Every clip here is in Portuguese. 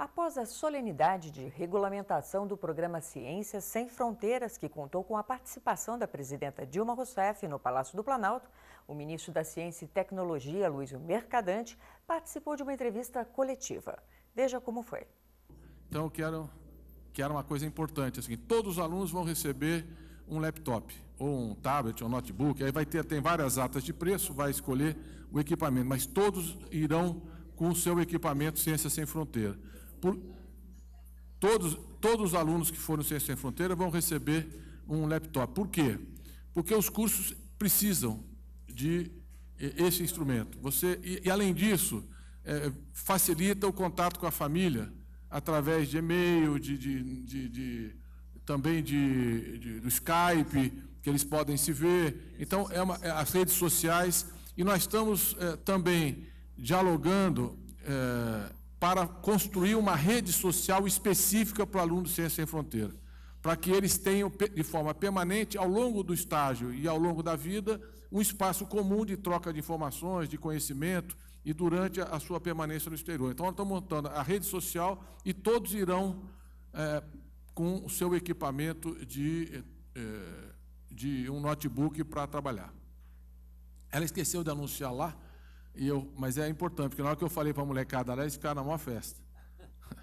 Após a solenidade de regulamentação do programa Ciências Sem Fronteiras, que contou com a participação da presidenta Dilma Rousseff no Palácio do Planalto, o ministro da Ciência e Tecnologia, Luiz Mercadante, participou de uma entrevista coletiva. Veja como foi. Então, eu quero que era uma coisa importante, assim, todos os alunos vão receber um laptop, ou um tablet, ou um notebook, aí vai ter, tem várias atas de preço, vai escolher o equipamento, mas todos irão com o seu equipamento Ciência Sem Fronteira. Por, todos, todos os alunos que foram Ciência Sem Fronteira vão receber um laptop. Por quê? Porque os cursos precisam de esse instrumento. Você, e, e além disso, é, facilita o contato com a família através de e-mail, de, de, de, de também do Skype, que eles podem se ver. Então, é, uma, é as redes sociais. E nós estamos é, também dialogando é, para construir uma rede social específica para alunos de Ciência Sem Fronteira, para que eles tenham, de forma permanente, ao longo do estágio e ao longo da vida, um espaço comum de troca de informações, de conhecimento, e durante a sua permanência no exterior. Então, nós estamos montando a rede social e todos irão é, com o seu equipamento de, é, de um notebook para trabalhar. Ela esqueceu de anunciar lá, e eu, mas é importante, porque na hora que eu falei para a molecada lá, eles ficaram na maior festa.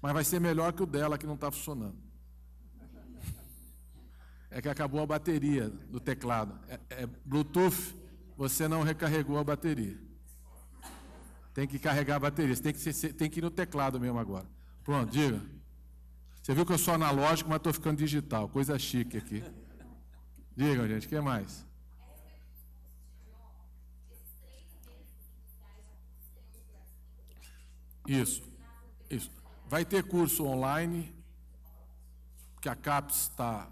Mas vai ser melhor que o dela, que não está funcionando. É que acabou a bateria do teclado. É, é Bluetooth, você não recarregou a bateria. Tem que carregar a bateria. Você tem que, tem que ir no teclado mesmo agora. Pronto, diga. Você viu que eu sou analógico, mas estou ficando digital. Coisa chique aqui. Digam, gente, o que mais? Isso, isso. Vai ter curso online, que a CAPES está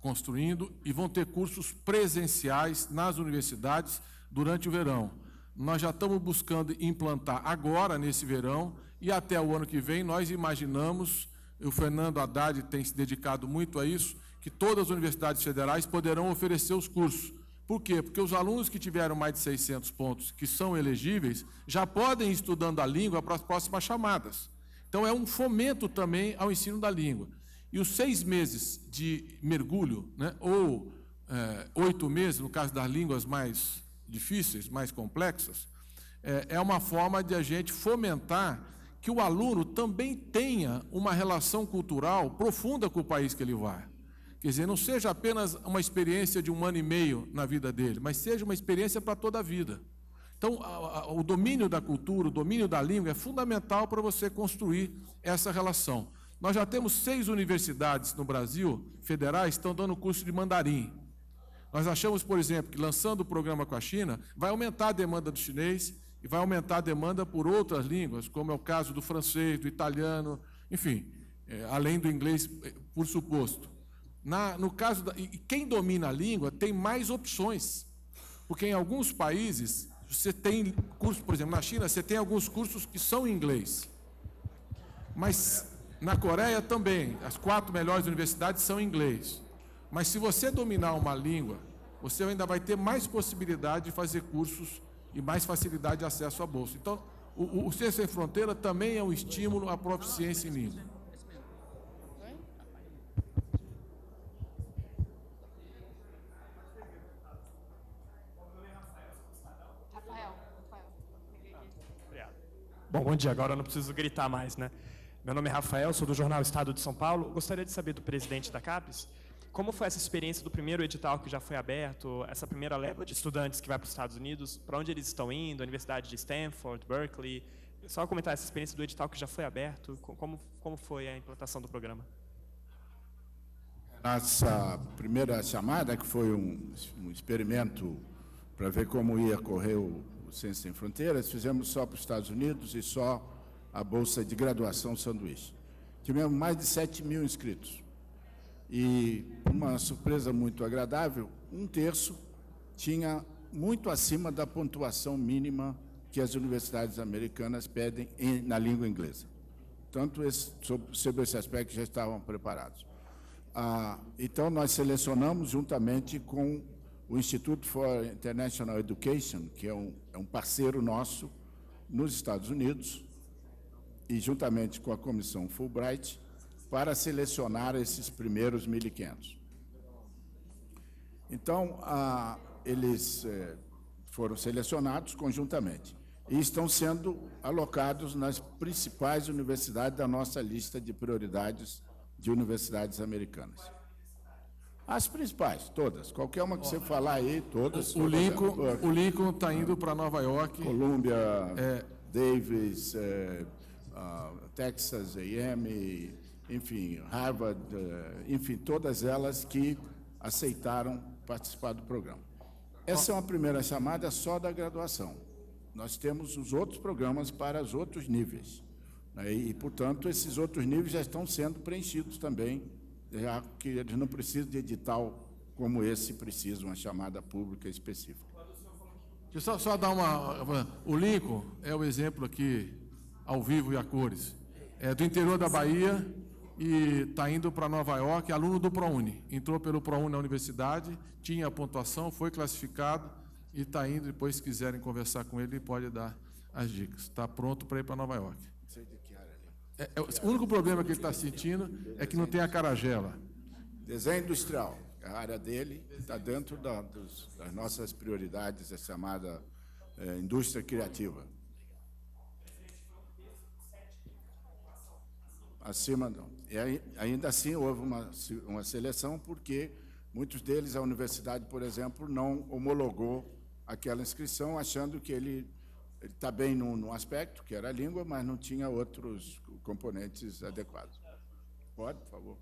construindo, e vão ter cursos presenciais nas universidades durante o verão. Nós já estamos buscando implantar agora, nesse verão, e até o ano que vem, nós imaginamos, o Fernando Haddad tem se dedicado muito a isso, que todas as universidades federais poderão oferecer os cursos. Por quê? Porque os alunos que tiveram mais de 600 pontos, que são elegíveis, já podem ir estudando a língua para as próximas chamadas. Então, é um fomento também ao ensino da língua. E os seis meses de mergulho, né, ou é, oito meses, no caso das línguas mais difíceis, mais complexas, é, é uma forma de a gente fomentar que o aluno também tenha uma relação cultural profunda com o país que ele vai. Quer dizer, não seja apenas uma experiência de um ano e meio na vida dele, mas seja uma experiência para toda a vida. Então, a, a, o domínio da cultura, o domínio da língua é fundamental para você construir essa relação. Nós já temos seis universidades no Brasil, federais, que estão dando curso de mandarim. Nós achamos, por exemplo, que lançando o programa com a China, vai aumentar a demanda do chinês e vai aumentar a demanda por outras línguas, como é o caso do francês, do italiano, enfim, é, além do inglês, é, por suposto. Na, no caso da, e quem domina a língua tem mais opções, porque em alguns países você tem cursos, por exemplo, na China você tem alguns cursos que são em inglês, mas na Coreia também as quatro melhores universidades são em inglês. Mas se você dominar uma língua, você ainda vai ter mais possibilidade de fazer cursos e mais facilidade de acesso à bolsa. Então, o, o Sem Fronteira também é um estímulo à proficiência em língua. Bom, bom dia. Agora eu não preciso gritar mais, né? Meu nome é Rafael, sou do jornal Estado de São Paulo. Gostaria de saber do presidente da CAPES como foi essa experiência do primeiro edital que já foi aberto, essa primeira leva de estudantes que vai para os Estados Unidos, para onde eles estão indo, Universidade de Stanford, Berkeley. Só comentar essa experiência do edital que já foi aberto, como, como foi a implantação do programa. Nossa primeira chamada, que foi um, um experimento para ver como ia correr o Ciência Sem Fronteiras, fizemos só para os Estados Unidos e só a Bolsa de Graduação Sanduíche. Tivemos mais de 7 mil inscritos. E uma surpresa muito agradável, um terço tinha muito acima da pontuação mínima que as universidades americanas pedem em, na língua inglesa. Tanto esse, sobre, esse aspecto já estavam preparados. Ah, então, nós selecionamos juntamente com o Instituto for International Education, que é um, é um parceiro nosso, nos Estados Unidos e juntamente com a comissão Fulbright para selecionar esses primeiros 1.500. Então, a, eles é, foram selecionados conjuntamente e estão sendo alocados nas principais universidades da nossa lista de prioridades de universidades americanas. As principais, todas. Qualquer uma que você falar aí, todas. O Lincoln o Lincoln está indo para Nova York. Columbia, é, Davis, é, uh, Texas A&M, enfim, Harvard, uh, enfim, todas elas que aceitaram participar do programa. Essa é uma primeira chamada só da graduação. Nós temos os outros programas para os outros níveis. Né? E, portanto, esses outros níveis já estão sendo preenchidos também, já que eles não precisam de edital como esse precisa, uma chamada pública específica. Deixa eu só, só dar uma. O Lincoln é o exemplo aqui, ao vivo e a cores. É do interior da Bahia e está indo para Nova York, aluno do ProUni. Entrou pelo ProUni na universidade, tinha a pontuação, foi classificado e está indo. Depois, se quiserem conversar com ele, ele pode dar as dicas. Está pronto para ir para Nova York. É, é, o único problema que ele está sentindo é que não tem a caragela. Desenho industrial, a área dele está dentro da, dos, das nossas prioridades, a chamada é, indústria criativa. Acima não. E ainda assim houve uma, uma seleção porque muitos deles, a universidade, por exemplo, não homologou aquela inscrição, achando que ele está bem num, aspecto, que era a língua, mas não tinha outros componentes adequados. Pode, por favor.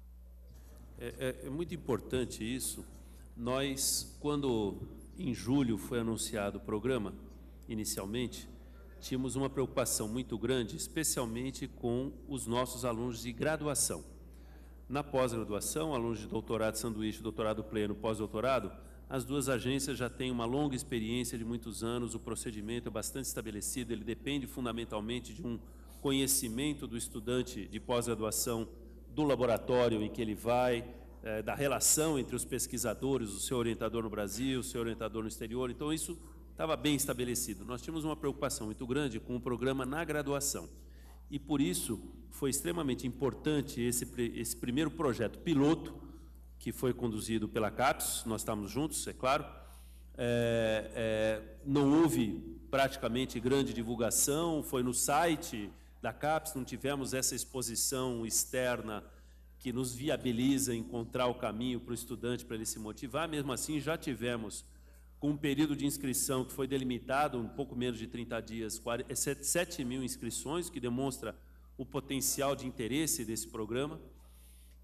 É, é, é muito importante isso. Nós, quando em julho foi anunciado o programa, inicialmente, tínhamos uma preocupação muito grande, especialmente com os nossos alunos de graduação. Na pós-graduação, alunos de doutorado sanduíche, doutorado pleno, pós-doutorado, as duas agências já têm uma longa experiência de muitos anos, o procedimento é bastante estabelecido, ele depende fundamentalmente de um conhecimento do estudante de pós-graduação do laboratório em que ele vai, é, da relação entre os pesquisadores, o seu orientador no Brasil, o seu orientador no exterior. Então, isso estava bem estabelecido. Nós tínhamos uma preocupação muito grande com o programa na graduação. E, por isso, foi extremamente importante esse, esse primeiro projeto piloto, que foi conduzido pela CAPES, nós estávamos juntos, é claro. É, é, não houve praticamente grande divulgação, foi no site da CAPES, não tivemos essa exposição externa que nos viabiliza encontrar o caminho para o estudante para ele se motivar. Mesmo assim, já tivemos, com um período de inscrição que foi delimitado, um pouco menos de 30 dias, 7 é mil inscrições, que demonstra o potencial de interesse desse programa.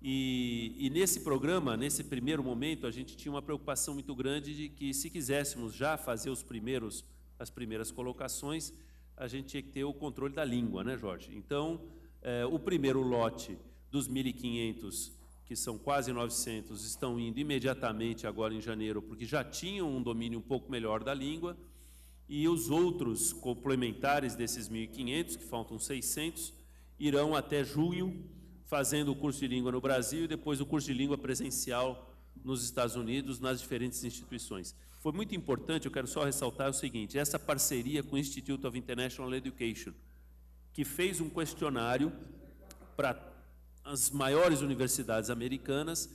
E, e, nesse programa, nesse primeiro momento, a gente tinha uma preocupação muito grande de que, se quiséssemos já fazer os primeiros, as primeiras colocações, a gente tinha que ter o controle da língua, né, Jorge? Então, é, o primeiro lote dos 1.500, que são quase 900, estão indo imediatamente agora em janeiro, porque já tinham um domínio um pouco melhor da língua, e os outros complementares desses 1.500, que faltam 600, irão até junho, fazendo o curso de língua no Brasil e depois o curso de língua presencial nos Estados Unidos, nas diferentes instituições. Foi muito importante, eu quero só ressaltar o seguinte: essa parceria com o Institute of International Education, que fez um questionário para as maiores universidades americanas,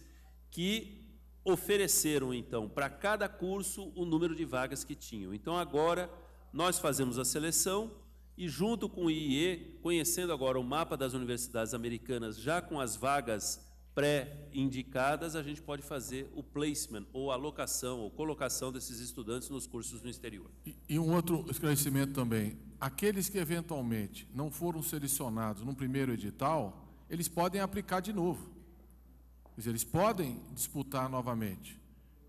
que ofereceram então para cada curso o número de vagas que tinham. Então agora nós fazemos a seleção e junto com o IE, conhecendo agora o mapa das universidades americanas, já com as vagas pré-indicadas, a gente pode fazer o placement, ou alocação, ou colocação desses estudantes nos cursos no exterior. E, e um outro esclarecimento também: aqueles que eventualmente não foram selecionados no primeiro edital, eles podem aplicar de novo. Eles podem disputar novamente.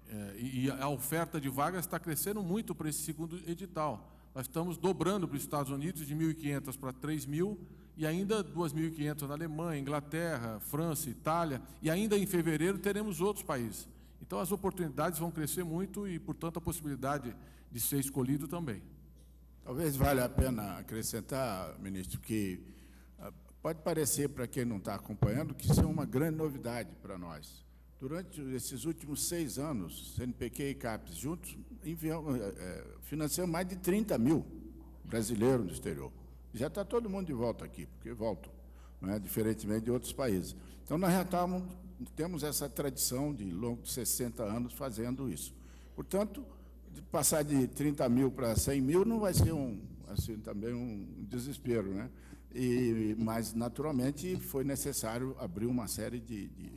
É, e a oferta de vagas está crescendo muito para esse segundo edital. Nós estamos dobrando para os Estados Unidos de 1.500 para 3.000 e ainda 2.500 na Alemanha, Inglaterra, França, Itália, e ainda em fevereiro teremos outros países. Então as oportunidades vão crescer muito e, portanto, a possibilidade de ser escolhido também. Talvez valha a pena acrescentar, ministro, que ah, pode parecer para quem não está acompanhando que isso é uma grande novidade para nós. Durante esses últimos seis anos, CNPq e CAPES juntos enviamos, é, financiamos mais de 30 mil brasileiro no exterior. Já está todo mundo de volta aqui, porque voltam, é? diferentemente de outros países. Então, nós já temos essa tradição de longo de 60 anos fazendo isso. Portanto, passar de 30 mil para 100 mil não vai ser um, assim, também um desespero, né? E, mas, naturalmente, foi necessário abrir uma série de, de,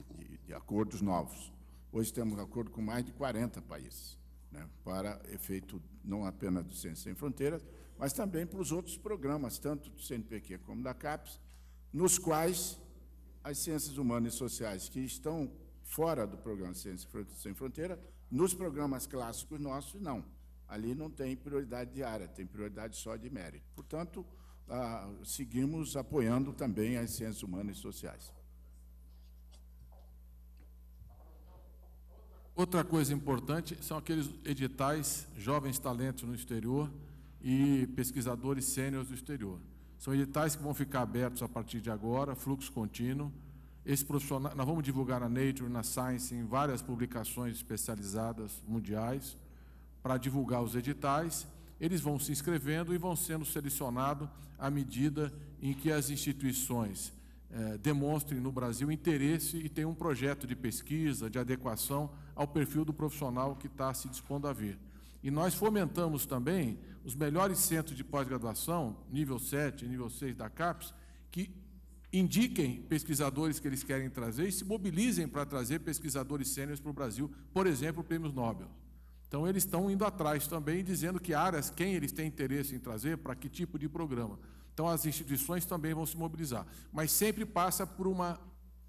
de, acordos novos. Hoje temos acordo com mais de 40 países, né, para efeito não apenas do Ciência Sem Fronteiras, mas também para os outros programas, tanto do CNPq como da CAPES, nos quais as ciências humanas e sociais que estão fora do programa Ciência Sem Fronteiras, nos programas clássicos nossos, não. Ali não tem prioridade de área, tem prioridade só de mérito. Portanto, ah, seguimos apoiando também as ciências humanas e sociais. Outra coisa importante são aqueles editais Jovens Talentos no Exterior e Pesquisadores Sêniores do Exterior. São editais que vão ficar abertos a partir de agora, fluxo contínuo. Esse profissional, nós vamos divulgar na Nature, na Science, em várias publicações especializadas mundiais, para divulgar os editais. Eles vão se inscrevendo e vão sendo selecionados à medida em que as instituições eh, demonstrem no Brasil interesse e tenham um projeto de pesquisa, de adequação ao perfil do profissional que está se dispondo a vir. E nós fomentamos também os melhores centros de pós-graduação, nível 7 e nível 6 da CAPES, que indiquem pesquisadores que eles querem trazer e se mobilizem para trazer pesquisadores sêniores para o Brasil, por exemplo, prêmios Nobel. Então, eles estão indo atrás também, dizendo que áreas, quem eles têm interesse em trazer, para que tipo de programa. Então, as instituições também vão se mobilizar. Mas sempre passa por uma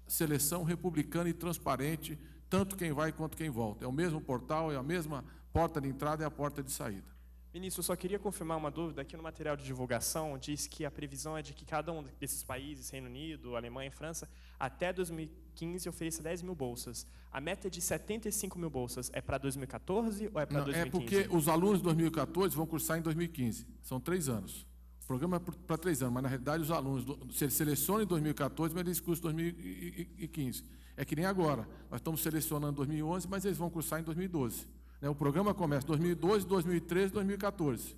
seleção republicana e transparente tanto quem vai quanto quem volta. É o mesmo portal, é a mesma porta de entrada e a porta de saída. Ministro, só queria confirmar uma dúvida. Aqui no material de divulgação diz que a previsão é de que cada um desses países, Reino Unido, Alemanha e França, até 2015 ofereça 10 mil bolsas. A meta de 75 mil bolsas é para 2014 ou é para 2015? É porque os alunos de 2014 vão cursar em 2015. São três anos. O programa é para três anos, mas na realidade os alunos, se eles selecionam em 2014, mas eles cursam em 2015. É que nem agora. Nós estamos selecionando 2011, mas eles vão cursar em 2012. Né? O programa começa em 2012, 2013, 2014.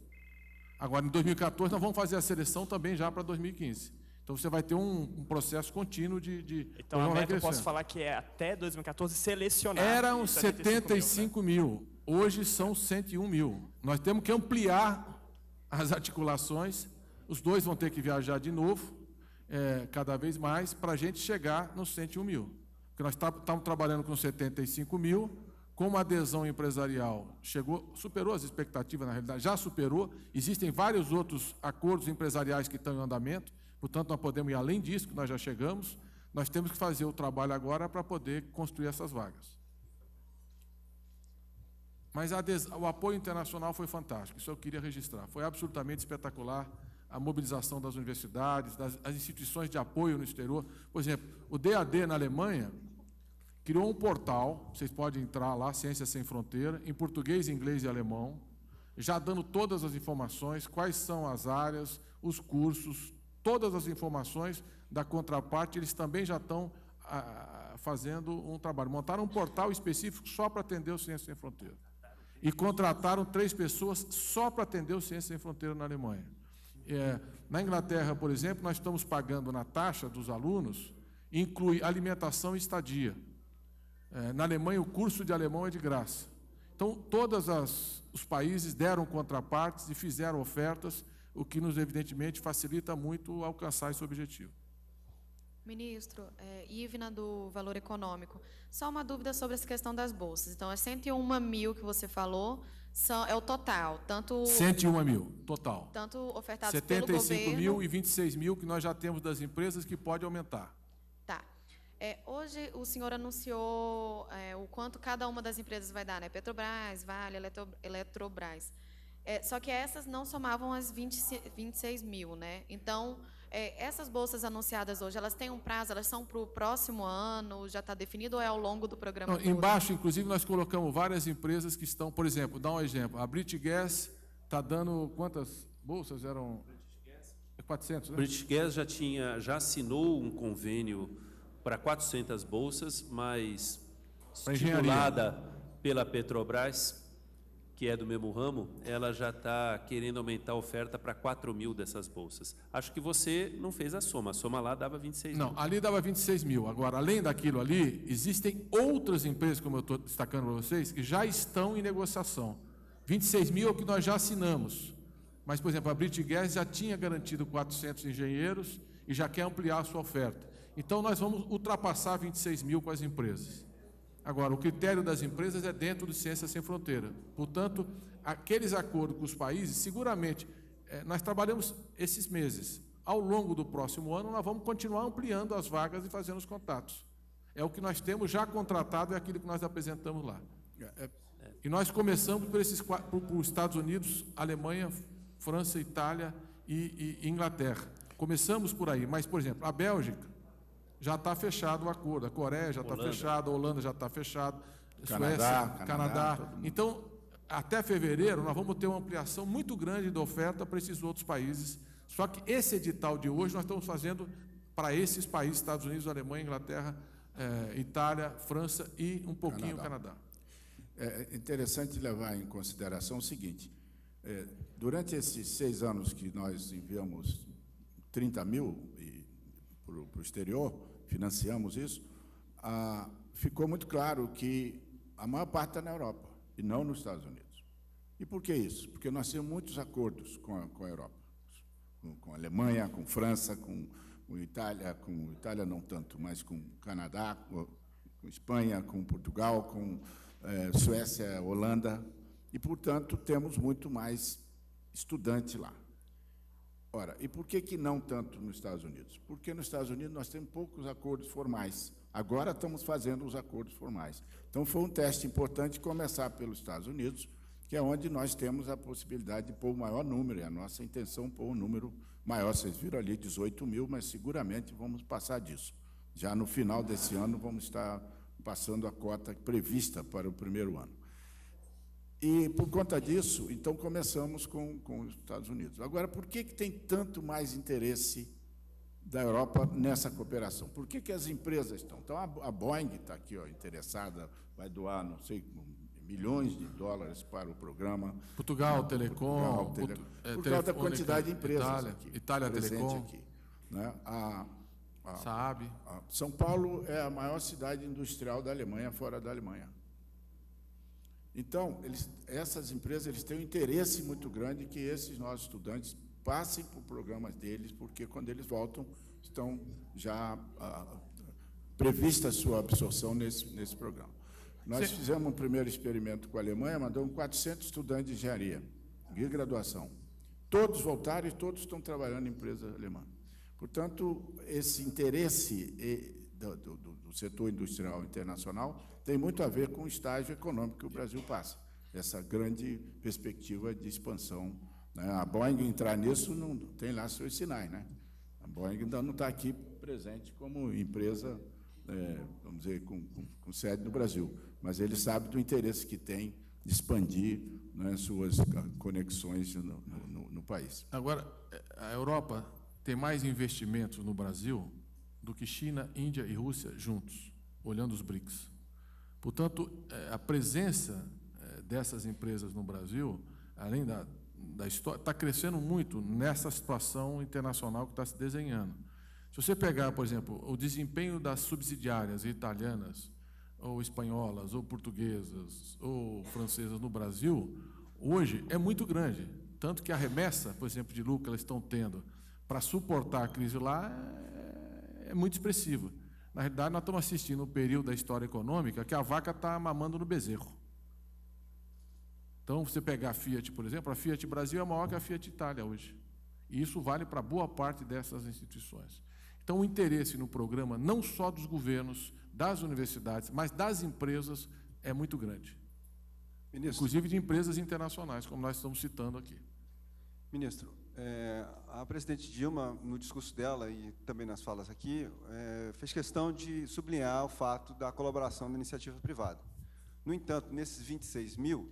Agora, em 2014, nós vamos fazer a seleção também já para 2015. Então, você vai ter um, um processo contínuo de. de então, a meta eu posso falar que é até 2014 selecionar. Eram 75 mil, né? mil. Hoje são 101 mil. Nós temos que ampliar as articulações. Os dois vão ter que viajar de novo, é, cada vez mais, para a gente chegar nos 101 mil. Porque nós estamos tá, trabalhando com 75 mil, como a adesão empresarial chegou, superou as expectativas, na realidade, já superou. Existem vários outros acordos empresariais que estão em andamento, portanto, nós podemos ir além disso, que nós já chegamos. Nós temos que fazer o trabalho agora para poder construir essas vagas. Mas o apoio internacional foi fantástico, isso eu queria registrar. Foi absolutamente espetacular a mobilização das universidades, das instituições de apoio no exterior. Por exemplo, o DAD na Alemanha criou um portal, vocês podem entrar lá, Ciência Sem Fronteira, em português, inglês e alemão, já dando todas as informações, quais são as áreas, os cursos, todas as informações da contraparte, eles também já estão ah, fazendo um trabalho. Montaram um portal específico só para atender o Ciência Sem Fronteira. E contrataram três pessoas só para atender o Ciência Sem Fronteira na Alemanha. É, na Inglaterra, por exemplo, nós estamos pagando na taxa dos alunos, inclui alimentação e estadia. É, na Alemanha, o curso de alemão é de graça. Então, todos os países deram contrapartes e fizeram ofertas, o que nos, evidentemente, facilita muito alcançar esse objetivo. Ministro, é, Ivna do Valor Econômico, só uma dúvida sobre essa questão das bolsas. Então, é 101 mil que você falou, são, é o total, tanto... 101 mil, total. Tanto ofertados 75 pelo governo... 75 mil e 26 mil que nós já temos das empresas que pode aumentar. Tá. É, hoje o senhor anunciou é, o quanto cada uma das empresas vai dar, né? Petrobras, Vale, Eletro, Eletrobras. É, só que essas não somavam as 20, 26 mil, né? Então, é, essas bolsas anunciadas hoje, elas têm um prazo, elas são para o próximo ano, já está definido ou é ao longo do programa? Não, embaixo, inclusive, nós colocamos várias empresas que estão, por exemplo, dá um exemplo, a British Gas está dando quantas bolsas eram? 400, né? British Gas já tinha, já assinou um convênio para 400 bolsas, mas estimulada pela Petrobras, que é do mesmo ramo, ela já está querendo aumentar a oferta para 4 mil dessas bolsas. Acho que você não fez a soma, a soma lá dava 26 não, mil. Não, ali dava 26 mil. Agora, além daquilo ali, existem outras empresas, como eu estou destacando para vocês, que já estão em negociação. 26 mil é o que nós já assinamos. Mas, por exemplo, a Brit Gas já tinha garantido 400 engenheiros e já quer ampliar a sua oferta. Então, nós vamos ultrapassar 26 mil com as empresas. Agora, o critério das empresas é dentro do Ciência Sem Fronteira. Portanto, aqueles acordos com os países, seguramente, é, nós trabalhamos esses meses. Ao longo do próximo ano, nós vamos continuar ampliando as vagas e fazendo os contatos. É o que nós temos já contratado, é aquilo que nós apresentamos lá. É, é, e nós começamos por esses por, por Estados Unidos, Alemanha, França, Itália e, e Inglaterra. Começamos por aí, mas, por exemplo, a Bélgica já está fechado o acordo, a Coreia já está fechado, a Holanda já está fechado, Canadá, Suécia, Canadá. Canadá. Então, até fevereiro, nós vamos ter uma ampliação muito grande da oferta para esses outros países. Só que esse edital de hoje nós estamos fazendo para esses países, Estados Unidos, Alemanha, Inglaterra, eh, Itália, França e um pouquinho Canadá. Canadá. É interessante levar em consideração o seguinte: é, durante esses seis anos que nós enviamos 30 mil para o exterior, financiamos isso, ah, ficou muito claro que a maior parte está na Europa e não nos Estados Unidos. E por que isso? Porque nós temos muitos acordos com a, com a Europa, com, com, a Alemanha, com França, com, com Itália, com Itália não tanto, mas com Canadá, com, com Espanha, com Portugal, com eh, Suécia, Holanda, e, portanto, temos muito mais estudante lá. Ora, e por que, que não tanto nos Estados Unidos? Porque nos Estados Unidos nós temos poucos acordos formais. Agora estamos fazendo os acordos formais. Então foi um teste importante começar pelos Estados Unidos, que é onde nós temos a possibilidade de pôr o maior número, e a nossa intenção é pôr um número maior. Vocês viram ali 18 mil, mas seguramente vamos passar disso. Já no final desse ano vamos estar passando a cota prevista para o primeiro ano. E por conta disso, então começamos com, com os Estados Unidos. Agora, por que, que tem tanto mais interesse da Europa nessa cooperação? Por que, que as empresas estão? Então, a, a Boeing está aqui ó, interessada, vai doar, não sei, milhões de dólares para o programa. Portugal, Telecom. Portugal, tele... é, por causa da quantidade de empresas Itália, aqui. Itália Telecom. Aqui, né? a, a, Saab. A São Paulo é a maior cidade industrial da Alemanha, fora da Alemanha. Então, eles, essas empresas eles têm um interesse muito grande que esses nossos estudantes passem por programas deles, porque quando eles voltam, estão já ah, prevista a sua absorção nesse, nesse programa. Nós Sim. fizemos um primeiro experimento com a Alemanha, mandamos 400 estudantes de engenharia, de graduação. Todos voltaram e todos estão trabalhando em empresa alemã. Portanto, esse interesse do, do, do setor industrial internacional tem muito a ver com o estágio econômico que o Brasil passa, essa grande perspectiva de expansão. Né? A Boeing entrar nisso não tem lá seus sinais, né? A Boeing ainda não está aqui presente como empresa, é, vamos dizer, com, com, com, sede no Brasil, mas ele sabe do interesse que tem de expandir né, suas conexões no, no, no país. Agora, a Europa tem mais investimentos no Brasil do que China, Índia e Rússia juntos, olhando os BRICS. Portanto, é, a presença é, dessas empresas no Brasil, além da, da história, está crescendo muito nessa situação internacional que está se desenhando. Se você pegar, por exemplo, o desempenho das subsidiárias italianas, ou espanholas, ou portuguesas, ou francesas no Brasil, hoje é muito grande. Tanto que a remessa, por exemplo, de lucro que elas estão tendo para suportar a crise lá é, é muito expressiva. Na realidade, nós estamos assistindo um período da história econômica que a vaca está mamando no bezerro. Então, você pegar a Fiat, por exemplo, a Fiat Brasil é maior que a Fiat Itália hoje. E isso vale para boa parte dessas instituições. Então, o interesse no programa, não só dos governos, das universidades, mas das empresas, é muito grande. Ministro. Inclusive de empresas internacionais, como nós estamos citando aqui. Ministro, é, a presidente Dilma, no discurso dela e também nas falas aqui, é, fez questão de sublinhar o fato da colaboração da iniciativa privada. No entanto, nesses 26 mil,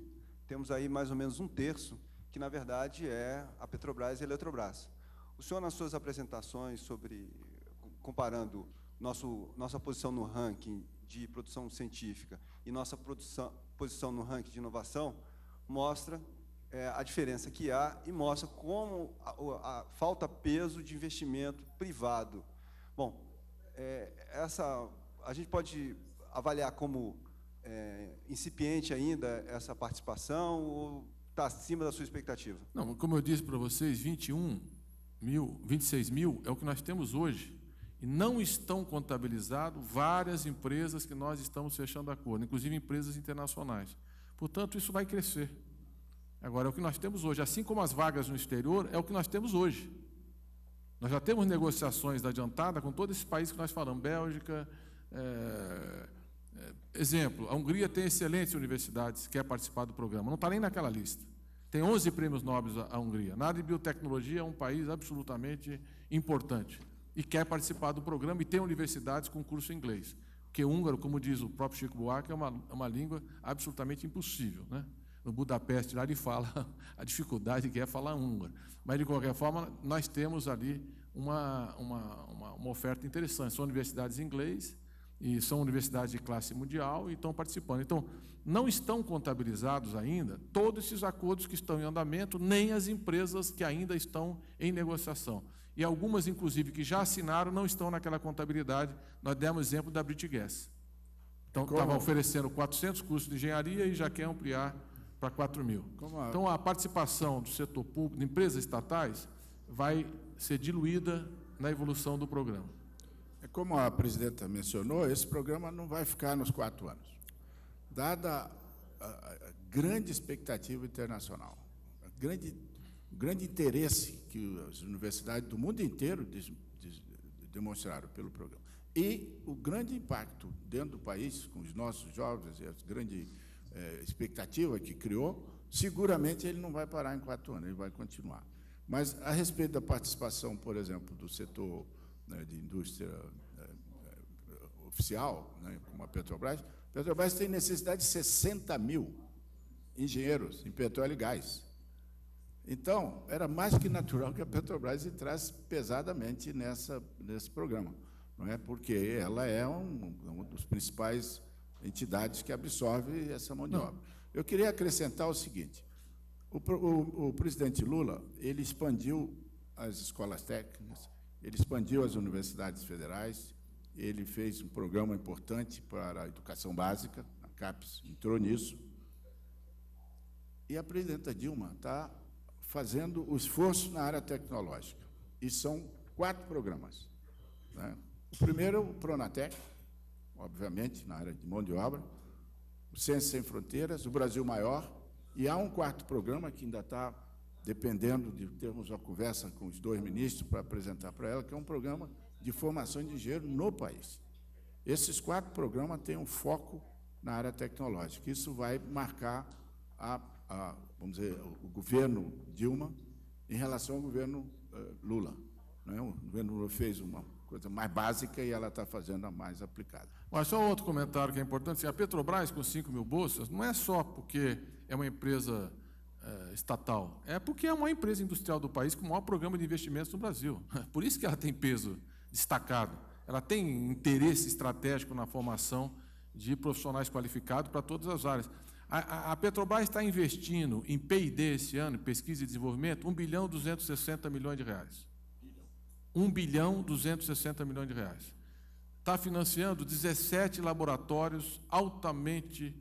temos aí mais ou menos um terço, que na verdade é a Petrobras e a Eletrobras. O senhor, nas suas apresentações sobre, comparando nosso, nossa posição no ranking de produção científica e nossa produção, posição no ranking de inovação, mostra é, a diferença que há e mostra como a, a falta peso de investimento privado. Bom, é, essa a gente pode avaliar como é, incipiente ainda essa participação ou está acima da sua expectativa? Não, como eu disse para vocês, 21 mil, 26 mil é o que nós temos hoje. E não estão contabilizados várias empresas que nós estamos fechando acordo, inclusive empresas internacionais. Portanto, isso vai crescer. Agora, é o que nós temos hoje, assim como as vagas no exterior, é o que nós temos hoje. Nós já temos negociações da adiantada com todos esses países que nós falamos, Bélgica, é, é, exemplo, a Hungria tem excelentes universidades que quer participar do programa, não está nem naquela lista. Tem 11 prêmios nobres a, a Hungria. Na área de biotecnologia é um país absolutamente importante e quer participar do programa e tem universidades com curso em inglês. Porque húngaro, como diz o próprio Chico Buarque, é uma, é uma língua absolutamente impossível. Né? No Budapeste, lá ele fala a dificuldade que é falar húngaro. Mas, de qualquer forma, nós temos ali uma, uma, uma, uma oferta interessante. São universidades em inglês e são universidades de classe mundial e estão participando. Então, não estão contabilizados ainda todos esses acordos que estão em andamento, nem as empresas que ainda estão em negociação. E algumas, inclusive, que já assinaram, não estão naquela contabilidade. Nós demos exemplo da Gas. Então, estava oferecendo 400 cursos de engenharia e já quer ampliar para 4 mil. A... Então, a participação do setor público, de empresas estatais, vai ser diluída na evolução do programa. É como a presidenta mencionou, esse programa não vai ficar nos quatro anos. Dada a, grande expectativa internacional, a grande, o grande interesse que as universidades do mundo inteiro demonstraram pelo programa, e o grande impacto dentro do país, com os nossos jovens, e a grande é, expectativa que criou, seguramente ele não vai parar em quatro anos, ele vai continuar. Mas, a respeito da participação, por exemplo, do setor né, de indústria é, é, oficial, né, como a Petrobras, a Petrobras tem necessidade de 60 mil engenheiros em petróleo e gás. Então, era mais que natural que a Petrobras entrasse pesadamente nessa, nesse programa, não é? porque ela é um, um dos principais entidades que absorve essa mão de obra. Eu queria acrescentar o seguinte: o, o, o presidente Lula ele expandiu as escolas técnicas, ele expandiu as universidades federais, ele fez um programa importante para a educação básica, a CAPES entrou nisso. E a presidenta Dilma está fazendo o esforço na área tecnológica. E são quatro programas. Né? O primeiro, o Pronatec, obviamente, na área de mão de obra, o Ciência Sem Fronteiras, o Brasil Maior, e há um quarto programa que ainda está dependendo de termos uma conversa com os dois ministros para apresentar para ela, que é um programa de formação de engenheiro no país. Esses quatro programas têm um foco na área tecnológica. Isso vai marcar a, a vamos dizer, o governo Dilma em relação ao governo uh, Lula. Né? O governo Lula fez uma coisa mais básica e ela está fazendo a mais aplicada. Mas só outro comentário que é importante: a Petrobras com 5 mil bolsas não é só porque é uma empresa uh, estatal. É porque é uma empresa industrial do país com o maior programa de investimentos no Brasil. Por isso que ela tem peso destacado. Ela tem interesse estratégico na formação de profissionais qualificados para todas as áreas. A, a, Petrobras está investindo em P&D esse ano, pesquisa e desenvolvimento, 1 bilhão 260 milhões de reais. 1 bilhão 260 milhões de reais. Está financiando 17 laboratórios altamente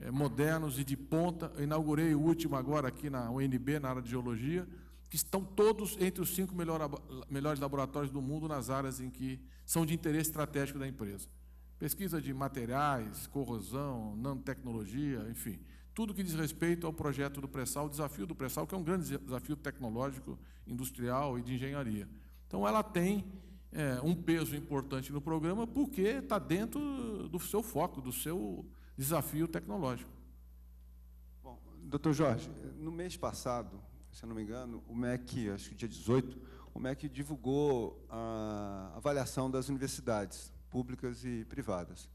é, modernos e de ponta. Eu inaugurei o último agora aqui na UNB, na área de geologia, que estão todos entre os cinco melhor, melhores laboratórios do mundo nas áreas em que são de interesse estratégico da empresa. Pesquisa de materiais, corrosão, nanotecnologia, enfim, tudo que diz respeito ao projeto do pré-sal, o desafio do pré-sal, que é um grande desafio tecnológico, industrial e de engenharia. Então, ela tem é, um peso importante no programa porque está dentro do seu foco, do seu desafio tecnológico. Bom, doutor Jorge, no mês passado, se eu não me engano, o MEC, acho que dia 18, o MEC divulgou a avaliação das universidades públicas e privadas.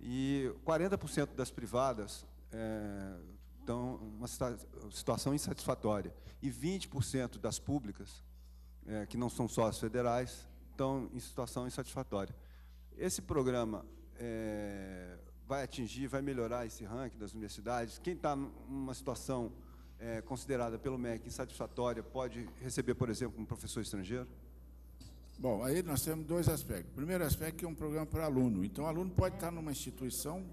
E 40% das privadas é, estão uma situação insatisfatória e 20% das públicas, é, que não são sócios federais, estão em situação insatisfatória. Esse programa é, vai atingir, vai melhorar esse ranking das universidades? Quem está numa situação é, considerada pelo MEC insatisfatória pode receber, por exemplo, um professor estrangeiro? Bom, aí nós temos dois aspectos. O primeiro aspecto é é um programa para aluno. Então, o aluno pode estar numa instituição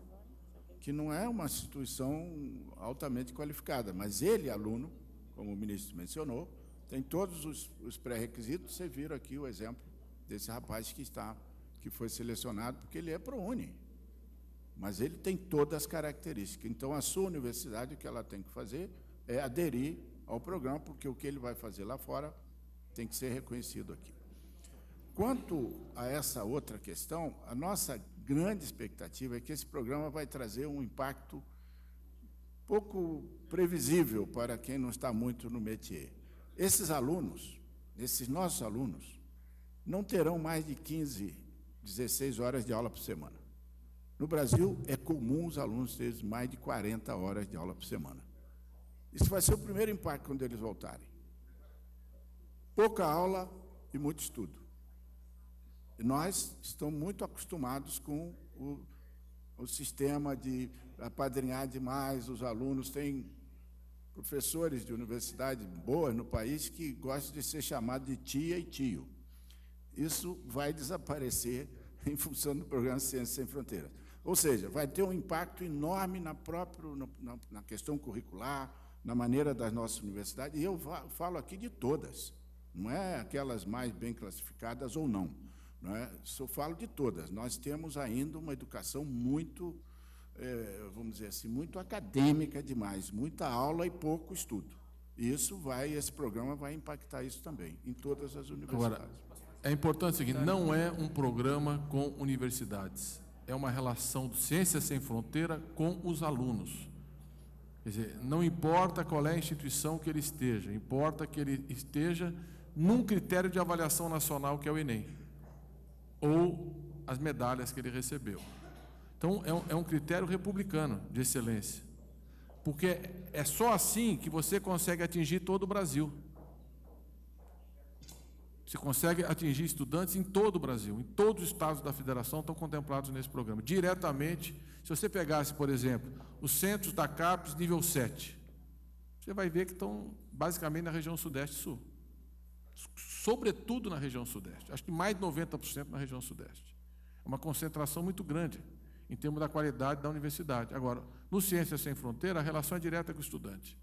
que não é uma instituição altamente qualificada, mas ele, aluno, como o ministro mencionou, tem todos os, os pré-requisitos. Você viram aqui o exemplo desse rapaz que está, que foi selecionado porque ele é ProUni. Mas ele tem todas as características. Então, a sua universidade, o que ela tem que fazer é aderir ao programa, porque o que ele vai fazer lá fora tem que ser reconhecido aqui. Quanto a essa outra questão, a nossa grande expectativa é que esse programa vai trazer um impacto pouco previsível para quem não está muito no métier. Esses alunos, esses nossos alunos, não terão mais de 15, 16 horas de aula por semana. No Brasil, é comum os alunos terem mais de 40 horas de aula por semana. Isso vai ser o primeiro impacto quando eles voltarem. Pouca aula e muito estudo. E nós estamos muito acostumados com o, o sistema de apadrinhar demais os alunos. Tem professores de universidade boas no país que gostam de ser chamados de tia e tio. Isso vai desaparecer em função do programa Ciências Sem Fronteiras. Ou seja, vai ter um impacto enorme na própria na, na questão curricular, na maneira das nossas universidades, e eu falo aqui de todas, não é aquelas mais bem classificadas ou não. não é? Eu falo de todas. Nós temos ainda uma educação muito, é, vamos dizer assim, muito acadêmica demais, muita aula e pouco estudo. Isso vai, esse programa vai impactar isso também, em todas as universidades. Agora, é importante o seguinte, não é um programa com universidades, é uma relação de Ciências Sem Fronteira com os alunos. Quer dizer, não importa qual é a instituição que ele esteja, importa que ele esteja num critério de avaliação nacional que é o Enem, ou as medalhas que ele recebeu. Então, é um, é um critério republicano de excelência, porque é só assim que você consegue atingir todo o Brasil. Você consegue atingir estudantes em todo o Brasil, em todos os estados da federação estão contemplados nesse programa, diretamente. Se você pegasse, por exemplo, os centros da CAPES nível 7, você vai ver que estão basicamente na região sudeste e sul. Sobretudo na região sudeste. Acho que mais de 90% na região sudeste. É uma concentração muito grande em termos da qualidade da universidade. Agora, no Ciências Sem Fronteira, a relação é direta com o estudante.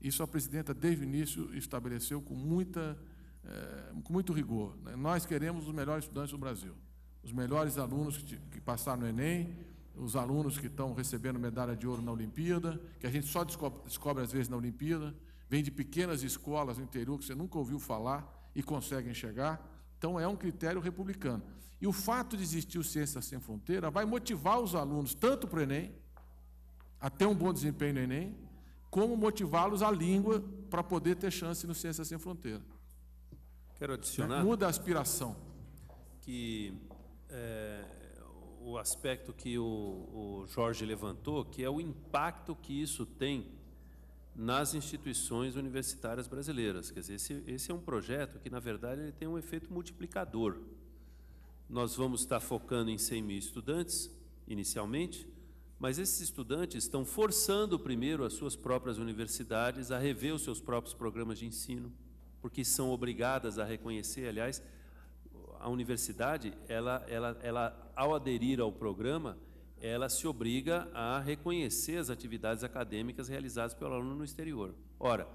Isso a presidenta, desde o início, estabeleceu com muita é, com muito rigor. Né? Nós queremos os melhores estudantes do Brasil, os melhores alunos que, que passaram no Enem, os alunos que estão recebendo medalha de ouro na Olimpíada, que a gente só descobre, descobre às vezes na Olimpíada, vem de pequenas escolas no interior que você nunca ouviu falar e conseguem chegar. Então é um critério republicano. E o fato de existir o Ciências Sem Fronteira vai motivar os alunos, tanto para o Enem, a ter um bom desempenho no Enem, como motivá-los à língua para poder ter chance no Ciências Sem Fronteira. Quero adicionar. Muda a aspiração. Que é, o aspecto que o, o Jorge levantou, que é o impacto que isso tem nas instituições universitárias brasileiras. Quer dizer, esse, esse, é um projeto que, na verdade, ele tem um efeito multiplicador. Nós vamos estar focando em 100 mil estudantes, inicialmente, mas esses estudantes estão forçando primeiro as suas próprias universidades a rever os seus próprios programas de ensino, porque são obrigadas a reconhecer, aliás, a universidade, ela, ela, ela, ao aderir ao programa, ela se obriga a reconhecer as atividades acadêmicas realizadas pelo aluno no exterior. Ora,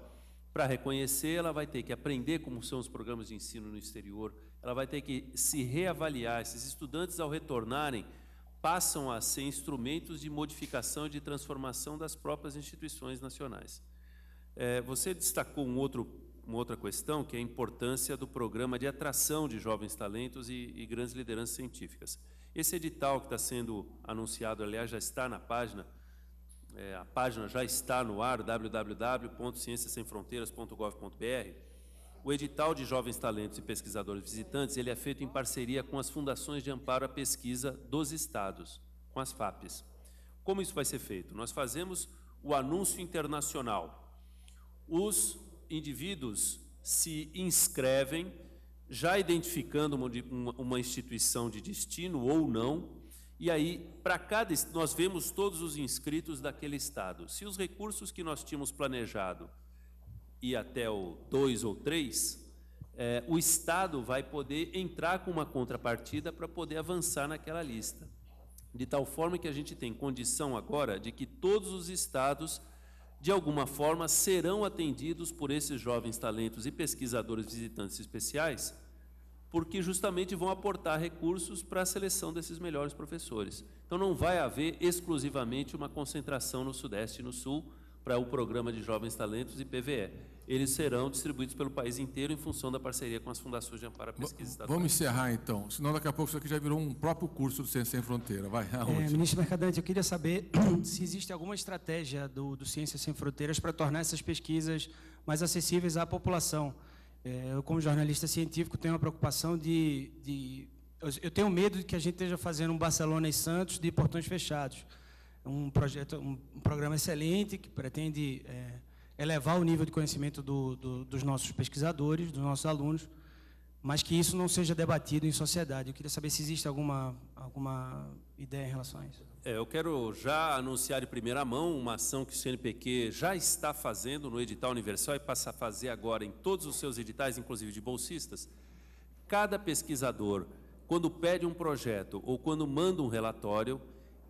para reconhecer, ela vai ter que aprender como são os programas de ensino no exterior, ela vai ter que se reavaliar. Esses estudantes, ao retornarem, passam a ser instrumentos de modificação e de transformação das próprias instituições nacionais. É, você destacou um outro uma outra questão, que é a importância do programa de atração de jovens talentos e, e grandes lideranças científicas. Esse edital que está sendo anunciado, aliás, já está na página, é, a página já está no ar, www.cienciasemfronteiras.gov.br. O edital de jovens talentos e pesquisadores visitantes, ele é feito em parceria com as fundações de amparo à pesquisa dos estados, com as FAPES. Como isso vai ser feito? Nós fazemos o anúncio internacional. Os indivíduos se inscrevem, já identificando uma, uma instituição de destino ou não, E aí, para cada nós vemos todos os inscritos daquele estado. Se os recursos que nós tínhamos planejado ir até o 2 ou 3, é, o Estado vai poder entrar com uma contrapartida para poder avançar naquela lista. De tal forma que a gente tem condição agora de que todos os estados, de alguma forma, serão atendidos por esses jovens talentos e pesquisadores visitantes especiais porque justamente vão aportar recursos para a seleção desses melhores professores. Então não vai haver exclusivamente uma concentração no Sudeste e no Sul para o programa de Jovens Talentos e PVE. Eles serão distribuídos pelo país inteiro em função da parceria com as fundações de amparo à pesquisa estadual. Vamos encerrar então, senão daqui a pouco isso aqui já virou um próprio curso do Ciência Sem Fronteira. Vai, é, Ministro Mercadante, eu queria saber se existe alguma estratégia do, do Ciência Sem Fronteiras para tornar essas pesquisas mais acessíveis à população. É, eu, como jornalista científico, tenho a preocupação de, de, Eu tenho medo de que a gente esteja fazendo um Barcelona e Santos de portões fechados. Um, projeto, um, um programa excelente que pretende é, elevar o nível de conhecimento do, do, dos nossos pesquisadores, dos nossos alunos, mas que isso não seja debatido em sociedade. Eu queria saber se existe alguma, alguma ideia em relação a isso. É, eu quero já anunciar de primeira mão uma ação que o CNPq já está fazendo no edital universal e passa a fazer agora em todos os seus editais, inclusive de bolsistas. Cada pesquisador, quando pede um projeto ou quando manda um relatório,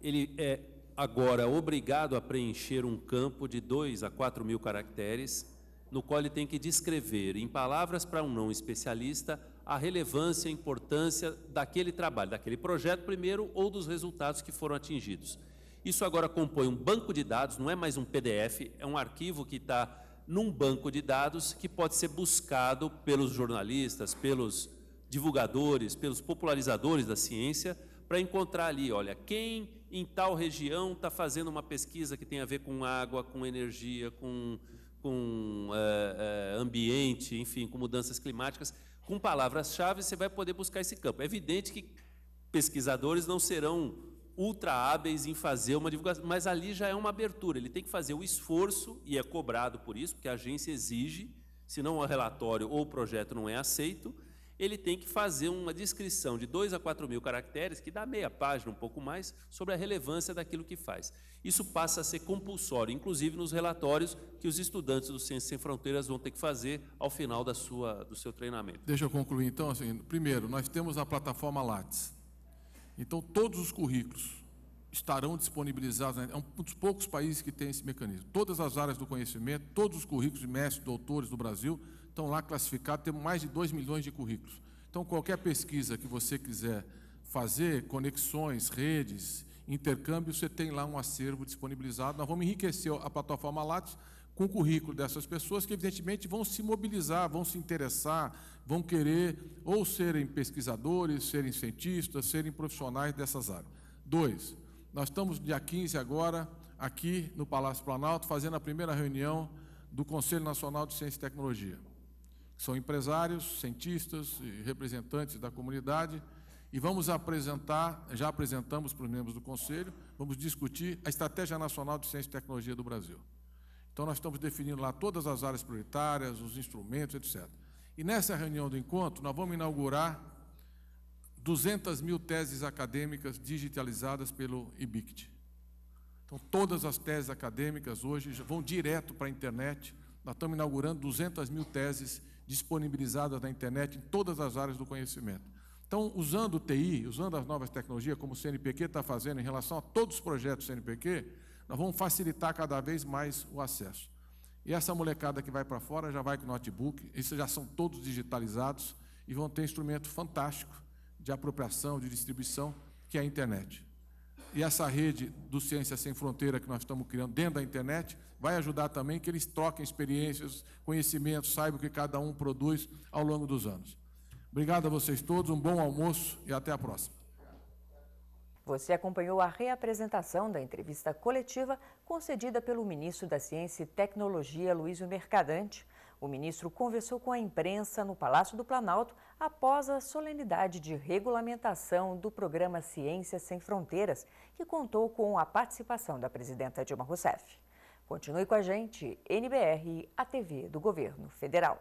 ele é agora obrigado a preencher um campo de 2 a 4 mil caracteres, no qual ele tem que descrever, em palavras para um não especialista, a relevância, a importância daquele trabalho, daquele projeto primeiro ou dos resultados que foram atingidos. Isso agora compõe um banco de dados, não é mais um PDF, é um arquivo que está num banco de dados que pode ser buscado pelos jornalistas, pelos divulgadores, pelos popularizadores da ciência, para encontrar ali, olha, quem em tal região está fazendo uma pesquisa que tem a ver com água, com energia, com, com é, é, ambiente, enfim, com mudanças climáticas com palavras-chave, você vai poder buscar esse campo. É evidente que pesquisadores não serão ultra hábeis em fazer uma divulgação, mas ali já é uma abertura. Ele tem que fazer o esforço, e é cobrado por isso, porque a agência exige, senão o relatório ou o projeto não é aceito, ele tem que fazer uma descrição de 2 a 4 mil caracteres, que dá meia página, um pouco mais, sobre a relevância daquilo que faz. Isso passa a ser compulsório, inclusive nos relatórios que os estudantes do Ciências Sem Fronteiras vão ter que fazer ao final da sua, do seu treinamento. Deixa eu concluir então. Assim, primeiro, nós temos a plataforma Lattes. Então, todos os currículos estarão disponibilizados. Né? É um dos poucos países que tem esse mecanismo. Todas as áreas do conhecimento, todos os currículos de mestres, doutores do Brasil estão lá classificados, temos mais de 2 milhões de currículos. Então, qualquer pesquisa que você quiser fazer, conexões, redes, intercâmbio, você tem lá um acervo disponibilizado. Nós vamos enriquecer a plataforma Lattes com o currículo dessas pessoas que, evidentemente, vão se mobilizar, vão se interessar, vão querer ou serem pesquisadores, serem cientistas, serem profissionais dessas áreas. Dois, nós estamos dia 15 agora, aqui no Palácio Planalto, fazendo a primeira reunião do Conselho Nacional de Ciência e Tecnologia. São empresários, cientistas e representantes da comunidade e vamos apresentar, já apresentamos para os membros do Conselho, vamos discutir a Estratégia Nacional de Ciência e Tecnologia do Brasil. Então, nós estamos definindo lá todas as áreas prioritárias, os instrumentos, etc. E nessa reunião do encontro, nós vamos inaugurar 200 mil teses acadêmicas digitalizadas pelo IBICT. Então, todas as teses acadêmicas hoje vão direto para a internet. Nós estamos inaugurando 200 mil teses disponibilizadas na internet em todas as áreas do conhecimento. Então, usando o TI, usando as novas tecnologias, como o CNPq está fazendo em relação a todos os projetos do CNPq, nós vamos facilitar cada vez mais o acesso. E essa molecada que vai para fora já vai com notebook, esses já são todos digitalizados e vão ter instrumento fantástico de apropriação, de distribuição, que é a internet. E essa rede do Ciência Sem Fronteira que nós estamos criando dentro da internet vai ajudar também que eles troquem experiências, conhecimentos, saibam o que cada um produz ao longo dos anos. Obrigado a vocês todos, um bom almoço e até a próxima. Você acompanhou a reapresentação da entrevista coletiva concedida pelo ministro da Ciência e Tecnologia, Luísio Mercadante. O ministro conversou com a imprensa no Palácio do Planalto após a solenidade de regulamentação do programa Ciências Sem Fronteiras, que contou com a participação da presidenta Dilma Rousseff. Continue com a gente, NBR, a TV do Governo Federal.